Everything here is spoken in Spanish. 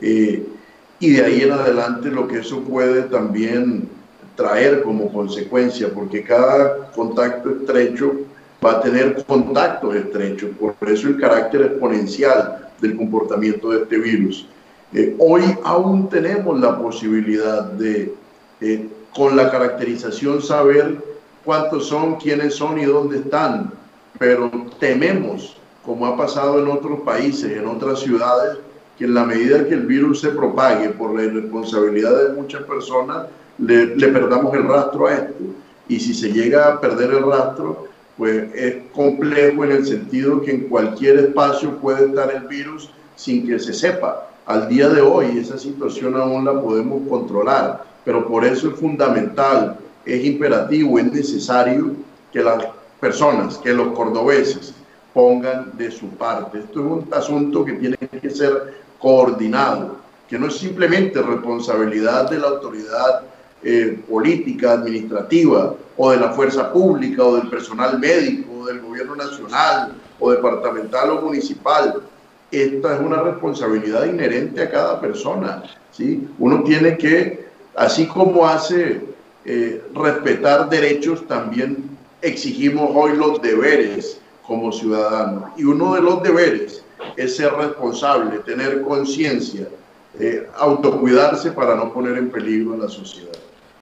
Eh, y de ahí en adelante lo que eso puede también traer como consecuencia, porque cada contacto estrecho va a tener contactos estrechos, por eso el carácter exponencial del comportamiento de este virus. Eh, hoy aún tenemos la posibilidad de, eh, con la caracterización, saber cuántos son, quiénes son y dónde están, pero tememos, como ha pasado en otros países, en otras ciudades, que en la medida que el virus se propague por la irresponsabilidad de muchas personas, le, perdamos el rastro a esto. Y si se llega a perder el rastro, pues es complejo en el sentido que en cualquier espacio puede estar el virus sin que se sepa. Al día de hoy esa situación aún la podemos controlar, pero por eso es fundamental, es imperativo, es necesario que las personas, que los cordobeses pongan de su parte. Esto es un asunto que tiene que ser coordinado, que no es simplemente responsabilidad de la autoridad eh, política, administrativa, o de la fuerza pública, o del personal médico, o del gobierno nacional, o departamental o municipal. Esta es una responsabilidad inherente a cada persona. ¿sí? Uno tiene que, así como hace eh, respetar derechos, también exigimos hoy los deberes como ciudadanos. Y uno de los deberes es ser responsable, tener conciencia, eh, autocuidarse para no poner en peligro a la sociedad.